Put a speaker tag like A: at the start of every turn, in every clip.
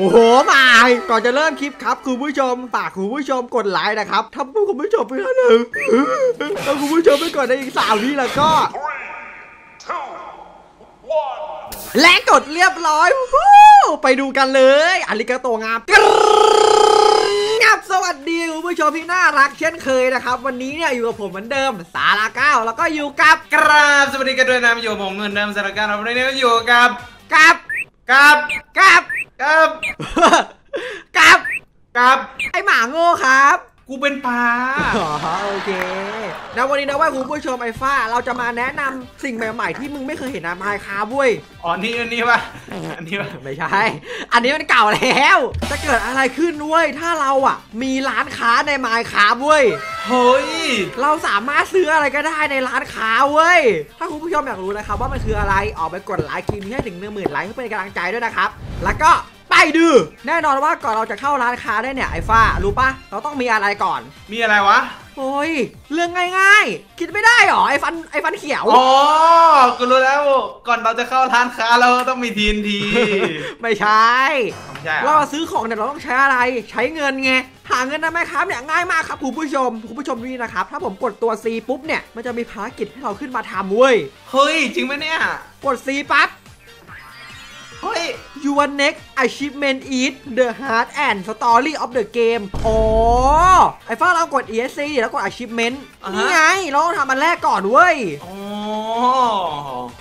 A: โอ้โหมาก่อนจะเริ่มคลิปครับคุณผู้ชมฝากคุณผู้ชมกดไลค์นะครับถ้าคุณผู้ชมไปแล้วหนึ่งถ้าคุณผู้ชมไปก่อนในอีกสามวิแล้วก็
B: Three, two, one.
A: และกดเรียบร้อยวู้ไปดูกันเลยอาริกาโตงามกรงับสวัสดีคุณผู้ชมที่น่ารักเช่นเคยนะครับ วันนี้เนี่ยอยู่กับผมเหมือนเดิมสาราเก้าแล้วก็อยู่กับ
C: กราบสวัสดีกันด้วยนะอยู่กับผมเงินเดิมสถานการณ์วันนี้อยู่กับ
A: กับ
C: กับ
A: กับ
C: กับ
A: กับ
C: กับ
A: ไอหมาโง่ครับ
C: กูเป็นปลา
A: อ๋อโอเคนะวันนี้นะว่าคุณผู้ชมไอ้ฟ้า เราจะมาแนะนำสิ่งใหม่ๆที่มึงไม่เคยเห็นนะไมค์คาบุ้ย
C: อ๋อนี่อันนี้วะอันนี้วะ
A: ไม่ใช่ อันนี้มันเก่าแล้ว จะเกิดอะไรขึ้นเว้ยถ้าเราอะ มีร้านค้าในไมค์คาบุ้ย
C: เฮ้ย
A: เราสามารถซื้ออะไรก็ได้ในร้านค้าเว้ย ถ้าคุณผู้ชมอยากรู้นะครับว่ามันคืออะไร ออกไปกดไลค์คลิปนี้ให้ถึง1 0,000ไลค์เพื่อเป็นกำลังใจด้วยนะครับ แล้วก็ ไปดูแน่นอนว่าก่อนเราจะเข้าร้านค้าได้เนี่ยไอ้ฟ้ารู้ปะเราต้องมีอะไรก่อน
C: มีอะไรวะ
A: โอ้ยเรื่องง่ายๆ คิดไม่ได้หรอไอ้ฟันไอ้ฟันเขียว
C: อ๋อกูรู้แล้ว ก่อนเราจะเข้าร้านค้าเราต้องมีทีนที
A: ไม่ใช่
C: ไม่ใช่เหร
A: ว่า
C: อ
A: เราซื้อของเนี่ยเราต้องใช้อะไร ใช้เงินไงหาเงินนะแม่ครับเนี่ยง่ายมากครับคุณผู้ชมคุณผู้ชมนี่นะครับถ้าผมกดตัว C ปุ๊บเนี่ยมันจะมีภารกิจให้เราขึ้นมาทำเว้ย
C: เฮ้ยจริงไหมเนี่ย
A: กด C ปั๊บ
C: เฮ้ย
A: Your next achievement is the heart and story of the game อ๋อ ไอ้ฟ้าเรากด ESC แล้วกด achievement
C: อ่าฮะ
A: นี่ไง เราต้องทำอันแรกก่อนเว้ย
C: อ๋อ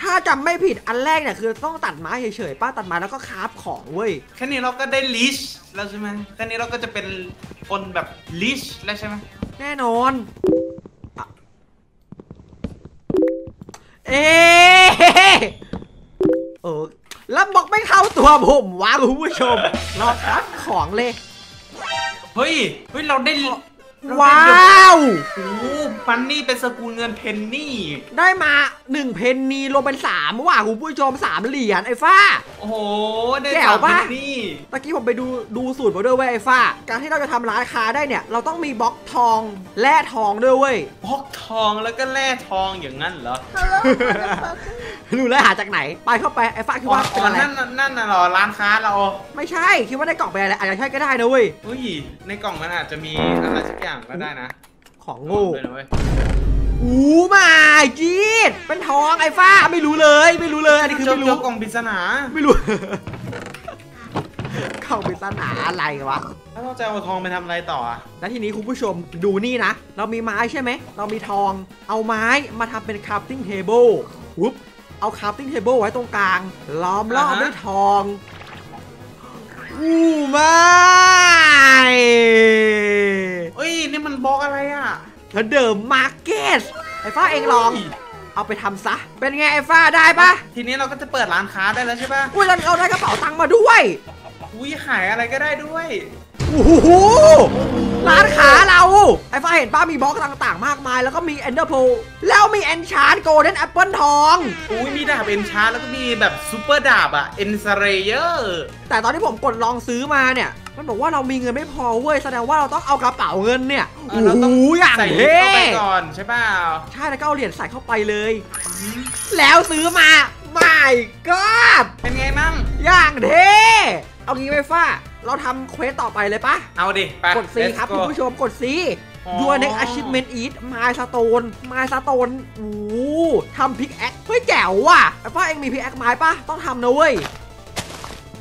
A: ถ้าจำไม่ผิดอันแรกเนี่ยคือต้องตัดไม้เฉยๆป้าตัดไม้แล้วก็คราฟของเว้ย
C: แค่นี้เราก็ได้ลิชแล้วใช่ไหมแค่นี้เราก็จะเป็นคนแบบลิชแล้วใช่ไหม
A: แน่นอนอะเอ๊ะเออ แล้วบอกไม่เข้าตัวผมวะคุณผู้ชมรอครับของเลย
C: เฮ้ย เฮ้ย เราได้
A: ว้าว
C: โอ้โหมันนี่เป็นสกุลเงินเพนนี่
A: ได้มา1เพนนีรวมเป็น3ว่ะคุณผู้ชม3เหรียญไอ้ฟ้า
C: โอ้โห ได้
A: แจ๋
C: สาวม
A: ปะ
C: เพนนี่
A: ตะกี้ผมไปดูดูสูตรมาด้วยเว้ยไอ้ฟ้า การที่เราจะทำร้านค้าได้เนี่ย เราต้องมีบล็อกทองแร่ทองด้วยเว้ย
C: พอกทองแล้วก็แร่ทองอย่างนั้นเหรอ
A: รู้แล้วหาจากไหน ไปเข้าไปไอ้ฟ้าคิด
C: อ๋อ
A: ว่าเป็น
C: อ๋อ
A: อะไร
C: นั่นน่ะนั่นน่ะเหรอร้านค้าเรา
A: ไม่ใช่คิดว่าได้กล่องเป็นอะไรอาจจะใช่ก็ได้นะเว้ย
C: เฮ้ยในกล่องมันอาจจะมีอะไรสักอย่างก็ได้นะ
A: ของโง่
C: ด้วยนะเว้ย
A: อู้มาจีดเป็นทองไอ้ฟ้าไม่รู้เลย ไม่รู้เลยอันนี้คือ
C: เจอ
A: ไม่
C: เจ
A: รู้
C: อกล่องปริศนา
A: ไม่รู้เข้าไปสนาอะไรวะ
C: แล้วเราจะเอาทองไปทำอะไรต่ออะ
A: แล้วทีนี้คุณผู้ชมดูนี่นะ เรามีไม้ใช่ไหมเรามีทองเอาไม้มาทำเป็น crafting table วุ๊บเอา crafting table ไว้ตรงกลาง ล้อมรอบด้วยทองอู้ไม่
C: เฮ้ยนี่มันบล็อกอะไรอะ
A: แล้วเดิมมาร์เก็ตไอ้ฟ้าเองลอง เอาไปทำซะ เป็นไงไอ้ฟ้าได้ปะ
C: ทีนี้เราก็จะเปิดร้านค้าได้แล้วใช่ปะ
A: อุ้ยเราเอาได้กระเป๋าตังค์มาด้วย
C: อุ้ยขายอะไรก็ได้ด้วย
A: โอ้โหร้านขาเราไอ้ฟ้าเห็นป้ามีบล็อกต่างๆ มากมาย แล้วก็มีเอนเดอร์โพแล้วมีแอนชาร์ดโกลเด้นแอปเปิลทอง
C: อุ้ยมีดาบเอ็นชาร์แล้วก็มีแบบซูเปอร์ดาบอะเอ็นซเรเยอร์
A: แต่ตอนที่ผมกดลองซื้อมาเนี่ย มันบอกว่าเรามีเงินไม่พอเว้ยแสดงว่าเราต้องเอากระเป๋าเงินเนี่ย
C: เออเราต้อง
A: โโหอย่าง
C: ใส่ลิฟ
A: เท่
C: ต์เข้าไปก่อนใช่เปล่า
A: ใช่แล้วก็เอาเหรียญใส่เข้าไปเลย แล้วซื้อมาไม่ก็
C: เป็นไงมั่ง
A: อย่างเท่เอางี้ไปฟ้า เราทำ quest ต่อไปเลยปะ
C: เอาดิไป
A: กดซี
C: let's
A: ครับ
C: go
A: คุณผู้ชมกด C
C: อ๋อ
A: Your next achievement is Mine Stone Mine Stone โอ้โหทำ pickaxe เฮ้ยแจ๋วว่ะไอ้ฟ้าเองมี pickaxe ไม้ปะต้องทำนะเว้ย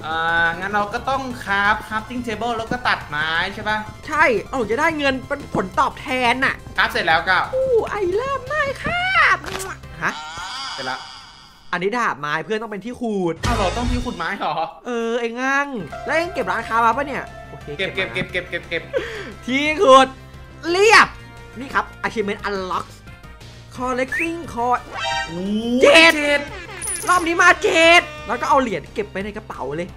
C: อ่างั้นเราก็ต้อง craft crafting table แล้วก็ตัดไม้ใช่ป่ะ
A: ใช่เราถึงจะได้เงินเป็นผลตอบแทนน่ะ
C: คราฟเสร็จแล้วก็
A: อู้ไอเลิฟไม่ครับฮะ
C: เสร็จแล้ว
A: อันนี้ดาบไม้เพื่อนต้องเป็นที่ขูด
C: อ้าวเราต้องที่ขุดไม้เหรอ
A: เออไอ้งั่งแล้วเองเก็บร้านค้ามาปะเนี่ยโอค
C: เก็บเก็บเก็บ
A: มา
C: เก็บเก็บเก็บ
A: ที่ขูดเรียบนี่ครับ achievement unlock collecting coin
C: โอ้
A: เจ็ด
C: เจ็ด
A: รอบนี้มาเจ็ด แล้วก็เอาเหรียญเก็บไปในกระเป๋าเลย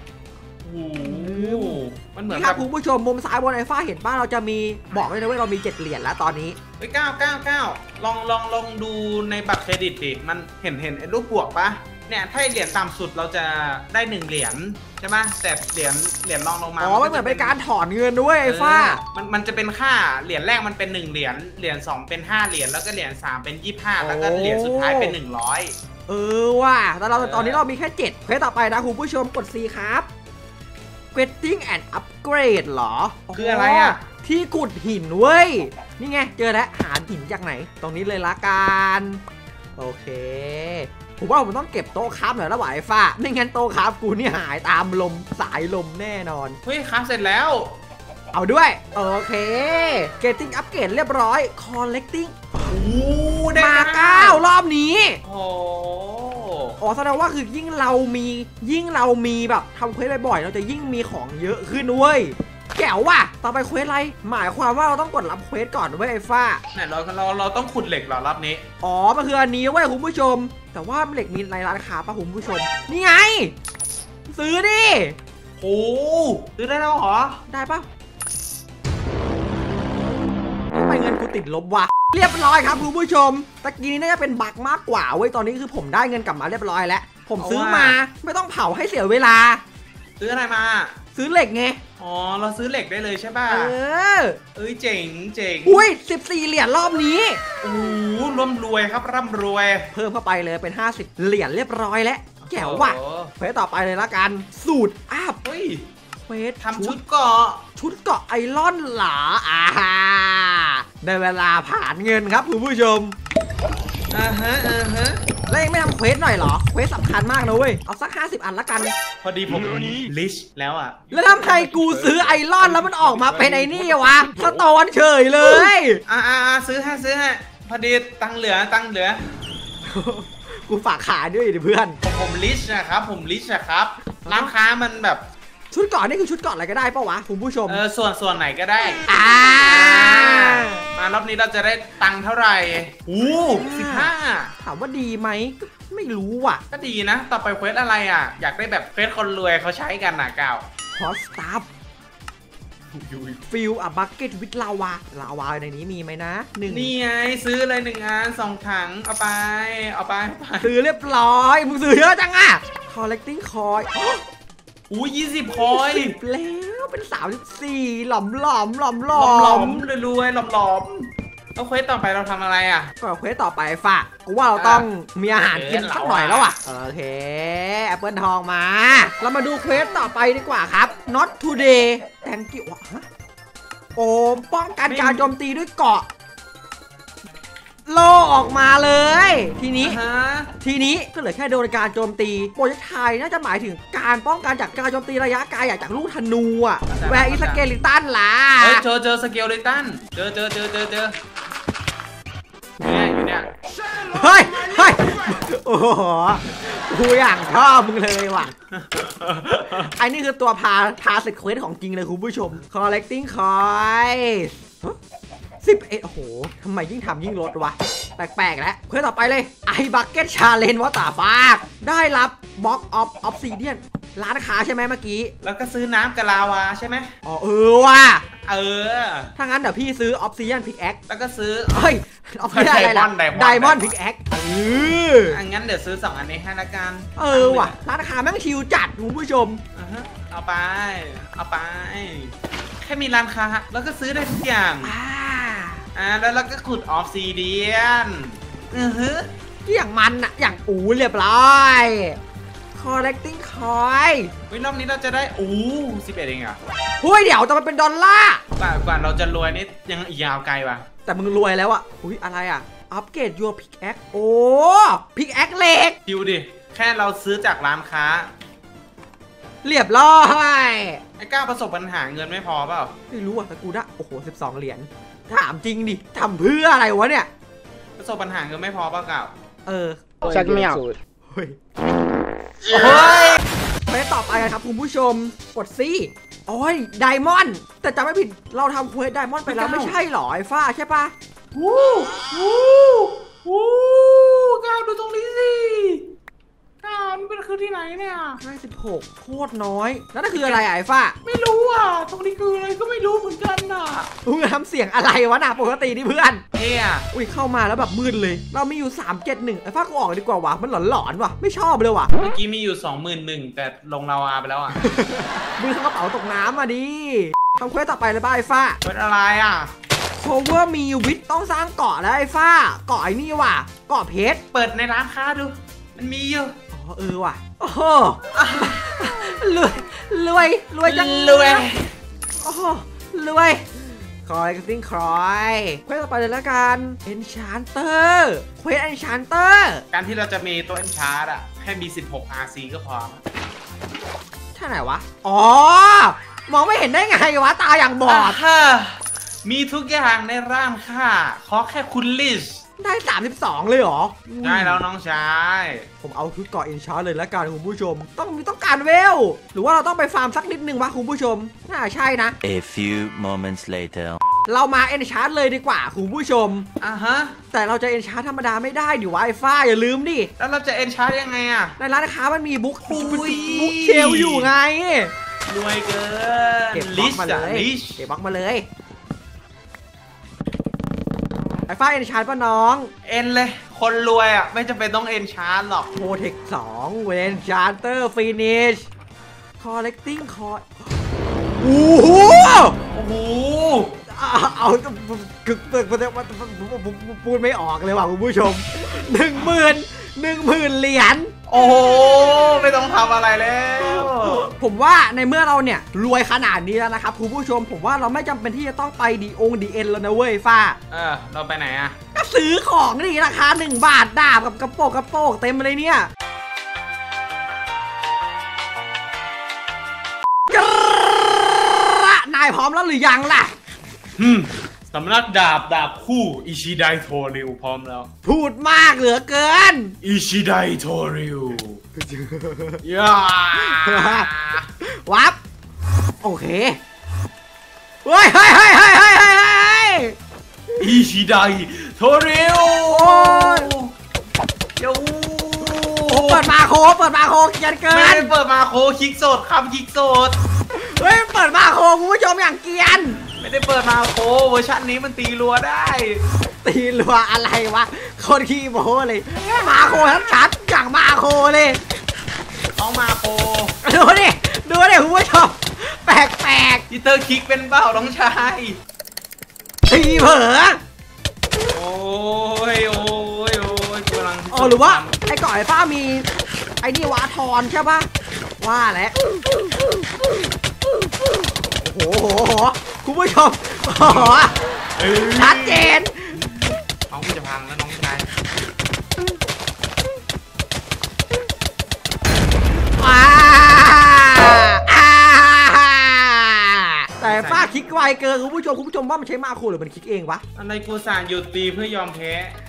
C: โอ้โหมันเหมือน
A: นี่ค
C: แบ
A: รับบคุณผู้ชมมุมซ้ายบนไอ้ฟ้าเห็นป้าเราจะมีบอกเลยนะว่าเรามี 7 เหรียญแล้วตอนนี้
C: เฮ้ยเก้าเก้าเก้าลองลองลองดูในบัตรเครดิตดิมันเห็นเห็นไอ้รูปบวกปะเนี่ยถ้าเหรียญต่ำสุดเราจะได้หนึ่งเหรียญใช่ไหมแต่เหรียญเหรียญรองลงมา
A: อ๋อมันเหมือนเป็นการถอนเงินด้วยไอ้ฟ้า
C: เออมันมันจะเป็นค่าเหรียญแรกมันเป็น1เหรียญเหรียญ2เป็น5เหรียญแล้วก็เหรียญ3เป็น25แล้วก็เหรียญสุดท้ายเป็น100
A: เออว่ะแต่เรา
C: เออ
A: ตอนนี้เรามีแค่7เควสต่อไปนะคุณผู้ชมกด C ครับ upgrading and upgrade เหรอ
C: คืออะไรอะ
A: ที่ขุดหินเว้ย นี่ไง เจอแล้วหาหินจากไหน ตรงนี้เลยละกันโอเค ผมว่าผมต้องเก็บโต๊ะคราฟหน่อยแล้วไหวะไอ้ฟ้าไม่งั้นโต๊ะคราฟกูนี่หายตามลมสายลมแน่นอน
C: เฮ้ยครับเสร็จแล้ว
A: เอาด้วย โอเค getting upgrade เรียบร้อย collecting
C: โอ้ได้
A: มาเก้ารอบนี้
C: โอ้
A: อ๋อแสดงว่าคือยิ่งเรามียิ่งเรามีแบบทำ quest บ่อยๆเราจะยิ่งมีของเยอะขึ้นเว้ยแจ๋วว่ะ ต่อไป quest อะไร หมายความว่าเราต้องกดรับ quest ก่อนเว้ยไอ้ฟ้า
C: ไหนเราเราเราต้องขุดเหล็กเหรอรอบนี้
A: อ๋อ มันคืออันนี้เว้ยคุณผู้ชม แต่ว่าเหล็กมีในร้านค้าป่ะคุณผู้ชม นี่ไง ซื้อดิ
C: โอ้ซื้อได้แล้วเหรอ
A: ได้ป่ะทำไมเงินกูติดลบวะ เรียบร้อยครับคุณผู้ชม ตะกี้นี้น่าจะเป็นบั๊กมากกว่าเว้ย ตอนนี้คือผมได้เงินกลับมาเรียบร้อยแล้ว ผมซื้อมาไม่ต้องเผาให้เสียเวลา
C: ซื้ออะไรมา
A: ซื้อเหล็กไง
C: อ๋อ เราซื้อเหล็กได้เลยใช่ป่ะ
A: เออ
C: เอ้ยเจ๋งเจ๋ง
A: อุ้ย 14 เหรียญรอบนี้
C: โอ้โหร่ำรวยครับร่ำรวย
A: เพิ่มเข้าไปเลยเป็น 50 เหรียญเรียบร้อยแล้วแจ๋วว่ะ
C: โอ้โห
A: เควสต่อไปเลยละกัน สูตรอัพ
C: เฮ้ย
A: quest
C: ทำชุดเกราะ
A: ชุดเกราะ iron เหรออ่า ได้เวลาผลาญเงินครับคุณผู้ชม
C: อ่าฮะอ่าฮะ
A: แล้วยังไม่ทำ quest หน่อยเหรอ quest สำคัญมากนะเว้ย เอาสัก 50 อันละกัน
C: พอดีผม rich แล้วอะ
A: แล้วทำไมกูซื้อ iron แล้วมันออกมาเป็นไอ้นี่วะ stone เฉยเลย
C: อ่าอ่าอ่าซื้อให้ซื้อให้พอดีตังค์เหลือตังค์เหลือ
A: กูฝากขายด้วยดิเพื่อน
C: ผมผม rich นะครับ ผม rich นะครับ ร้านค้ามันแบบ
A: ชุดเกาะนี่คือชุดเกาะอะไรก็ได้ปะวะคุณผู้ชม
C: เออส่วนส่วนไหนก็ได้
A: อ่า
C: มารอบนี้เราจะได้ตังค์เท่าไหร่โอ้สิบห้า
A: ถามว่าดีไหมก็ไม่รู้ว่ะ
C: ก็ดีนะ ต่อไป quest อะไรอะ อยากได้แบบ quest คนรวยเขาใช้กันน่ะก้าว
A: hot stuff fill a bucket with lava ลาวาในนี้มีไหมนะหนึ่ง
C: นี่ไงซื้อเลยหนึ่งอันสองถัง เอาไป เอาไปเอาไป
A: ซื้อเรียบร้อย มึงซื้อเยอะจังอะ collecting coin
C: อู้ยี่สิบ coin
A: สิบแล้วเป็นสามสิบสี่หลอมหลอมหลอมหล
C: หล
A: อ
C: อมหลอ
A: ม
C: มๆรวยๆหลอมหลอมๆแล้ว quest ต่อไปเราทำอะไรอะ
A: ก่อน quest ต่อไปฝากกูว่าเราต้องมีอาหารกิน
C: เอ๊ะ
A: สักหน่อย
C: เราอะ
A: แล้วอะโอเคแอปเปิลทองมา เรามาดู quest ต่อไปดีกว่าครับ not today thank you อะฮะโอ้ป้องกันการโจมตีด้วยเกราะ โล่ออกมาเลย ทีนี้
C: อ่าฮะ
A: ทีนี้ก็เหลือแค่โดนการโจมตี projectile น่าจะหมายถึงการป้องกันจากการโจมตีระยะไกลอะจากลูกธนูอะ where is skeleton ล่ะ
C: เฮ้ยเจอเจอ skeletonเจอเจอเจอเจอเจอเนี่ยอยู่เนี่ย
A: เฮ้ยเฮ้ยโอ้โหกูอย่างชอบมึงเลยว่ะไอ้นี่คือตัวพาพาเสร็จ quest ของจริงเลยคุณผู้ชม collecting coins สิบเอ็ดโอ้โหทำไมยิ่งทำยิ่งลดวะ แปลกๆแล้ว quest ต่อไปเลย ice bucket challenge what the fuck ได้รับ block of obsidian ร้านค้าใช่ไหมเมื่อกี้
C: แล้วก็ซื้อน้ำกับลาวาใช่ไหม
A: อ๋อเออว่ะ
C: เออ
A: ถ้างั้นเดี๋ยวพี่ซื้อ obsidian pickaxe แล้
C: วก็ซื้อ
A: เฮ้ย obsidian อะไรล่ะ
C: Diamond
A: ได
C: Diamond
A: มอนด์พิกแอคเออ
C: อังั้นเดี๋ยวซื้อสองอันนี้ให้ละกัน
A: เออว่ะร้านค้าแม่งชิวจัดคุณผู้ชม
C: อ่าฮะเอาไป เอาไป แค่มีร้านค้าแล้วก็ซื้อได้ทุกอย่าง
A: อ่า
C: อ่าแล้วเราก็ขุด obsidian อือฮึ
A: ที่อย่างมันอะอย่างอูเรียบร้อย collecting coin
C: วิรอบนี้เราจะได้อู้สิบเอ็ดเองเหรอะ
A: เฮ้ยเดี๋ยวจะมาเป็นดอลลาร์
C: กว่ากว่าเราจะรวยนี่ยังอีกยาวไกลว่ะ
A: แต่มึงรวยแล้วอะอุ้ยอะไรอะอัปเกรด your pickaxe โอ้ pickaxe เหล็ก
C: ดิวดิ แค่เราซื้อจากร้านค้า
A: เรียบร้อย
C: ไอ้ก้าวประสบปัญหาเงินไม่พอเปล่า
A: ไม่รู้อะแต่กูได้โอ้โห12เหรียญถามจริงดิทำเพื่ออะไรวะเนี่ย
C: ประสบปัญหาเงินไม่พอเปล่าก้าว
A: เออ
D: ชักไม่เอา
A: เฮ้ยเฮ้ยไปต่อไปกันครับคุณผู้ชมกดซี่โอ้ย diamond แต่จำไม่ผิดเราทำ quest diamond ไปแล้วไม่ใช่เหรอไอ้ฟ้าใช่ปะ
C: วู้วู้วู้ก้าวดูตรงนี้สิก้าว นี่เป็นคือที่ไหนเนี่ย
A: 56โคตรน้อย แล้วนั่นคืออะไรอะไอ้ฟ้า
C: ไม่รู้อะ ตรงนี้คืออะไรก็ไม่รู้เหมือนกันน่ะ
A: มึงทำเสียงอะไรวะน่ะปกตินี่เพื่อน
C: เอ๊ะ
A: อุ้ยเข้ามาแล้วแบบมืดเลย เรามีอยู่ 371ไอ้ฟ้ากูออกดีกว่าวะมันหลอนๆวะไม่ชอบเลยว่ะ
C: เมื่อกี้มีอยู่สองหมื่นหนึ่งแต่ลงลาวาไปแล้วอะ
A: มือทั้งกระเป๋าตกน้ำมาดิทำ quest ต่อไปเลยบ้าไอ้ฟ้า
C: เป็นอะไรอะ
A: cover มีวิทต้องสร้างเกาะแล้วไอ้ฟ้า เกราะไอ้นี่ว่ะ เกราะเพชร
C: เปิดในร้านค้าดู มันมีอยู่
A: อ๋อเออว่ะ โอ้โหรวยรวยรวยจัง
C: รวย
A: โอ้โหรวย collecting coin quest ต่อไปเลยละกัน enchanter quest enchanter
C: การที่เราจะมีตัว enchant อะให้มี 16 RC ก็พอ
A: ท่าไหนวะ อ๋อ มองไม่เห็นได้ไงวะ ตาอย่างบอด
C: ค่ะมีทุกอย่างในร้านค้าขอแค่คุณ rich
A: ได้ 32 เลยเหรอ
C: ได้แล้วน้องชาย
A: ผมเอาชุดเกราะ enchant เลยละกันคุณผู้ชม ต้องมีต้องการเวล หรือว่าเราต้องไปฟาร์มสักนิดนึงวะคุณผู้ชม น่าใช่นะ
D: A few moments later.
A: เรามาเอนชาร์เลยดีกว่าคุณผู้ชม
C: อะฮะ
A: แต่เราจะเอนชาร์ธรรมดาไม่ได้ดิวะไอ้ฟ้าอย่าลืมดิ
C: แล้วเราจะเอ็นชาร์ดยังไงอะ
A: ในร้านค้ามันมีบุ๊ก
C: อุ้ย
A: บุ๊กเชลอยู่ไง
C: รวยเกิ
A: เก็บ
C: น
A: บล็
C: ลิ
A: อก
C: ส
A: มาเล
C: อะ
A: ย
C: ลิส
A: เก็บบล็อกมาเลย ไอ้ฟ้าเอนชาร์ป่ะน้อง
C: เอ็นเลย คนรวยอะไม่จำเป็นต้องเอ็นชาร์ดหรอก
A: โปรเทค2เวนชาร์เตอร์ฟินิช collecting คอโอ้โห
C: โอ้โห
A: เอาเอากึกตึกพูดไม่ออกเลยว่ะคุณผู้ชมหนึ่งหมื่นหนึ่งหมื่นเหรียญ
C: โอ้โหไม่ต้องทำอะไรแล้ว
A: ผมว่าในเมื่อเราเนี่ยรวยขนาดนี้แล้วนะครับคุณผู้ชมผมว่าเราไม่จำเป็นที่จะต้องไปดีองดีเอ็นแล้วนะเว้ยฟ้า
C: เออ เราไปไหนอะ
A: ก็ซื้อของนี่ราคา1บาทดาบกับกระโปรงกระโปรงเต็มเลยเนี่ยกระนายพร้อมแล้วหรือยังล่ะ
C: ฮึม สำนักดาบดาบคู่อิชิไดโทริวพร้อมแล้ว
A: พูดมากเหลือเกิน
C: อิชิไดโทริวย่า
A: วับ โอเค เฮ้ยเฮ้ยเฮ้ยเฮ้ยเฮ้ยเฮ้ยเฮ้ย
C: อิชิไดโทริว
A: โอ้ย
C: เดี๋ยว
A: โอ้เปิดมาโค เปิดมาโคเกรียนเกิ
C: ไม่
A: น
C: ได้เปิดมาโคคลิกโสดครับคลิกโสด
A: เฮ้ย เปิดมาโคคุณผู้ชมอย่างเกรียน
C: ไม่ได้เปิดมาโคเวอร์ชันนี้มันตีรัวได้
A: ตีรัวอะไรวะคนขี้โม้เลยมาโคทั้งชัดอย่างมาโคเลย
C: น้องมาโค
A: ดูดิดูดิคุณผู้ชมแปลกแปลก
C: อีเตอร์คลิกเป็นเปล่าน้องชาย
A: ๆตีเผลอ
C: โอ้ยโอ้ยโอ้ยกำลัง
A: อ๋อหรือว่าไอ้ก่อยฟ้ามีไอ้นี่วะทอนใช่ปะว่าแล้วโอ้โหโหโหคุณผู้ชมโอ้โห
C: เอ้ย
A: ชัดเจน
C: น้องพี่จะพังแล้วน้องชาย
A: อ่าอ่าแต่ฟ้าคลิกไวเกินคุณผู้ชมคุณผู้ชมว่ามันใช้ macro หรือมันคลิกเองวะ
C: อะไรกูสานหยุดตีเพื่อยอมแพ้
A: เออ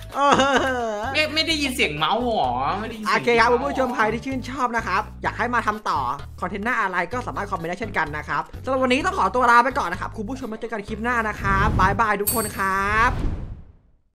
C: ไม่ไม่ได้ยินเสียงเมาส์หรอไม่ได้ยิน
A: โอ
C: เสียง
A: เคครับคุณผู้ชมใครที่ชื่นชอบนะครับ อยากให้มาทำต่อคอนเทนต์หน้าอะไรก็สามารถคอมเมนต์ได้เช่นกันนะครับสำหรับวันนี้ต้องขอตัวลาไปก่อนนะครับคุณผู้ชมมาเจอกันคลิปหน้านะครับ bye bye ทุกคนครับ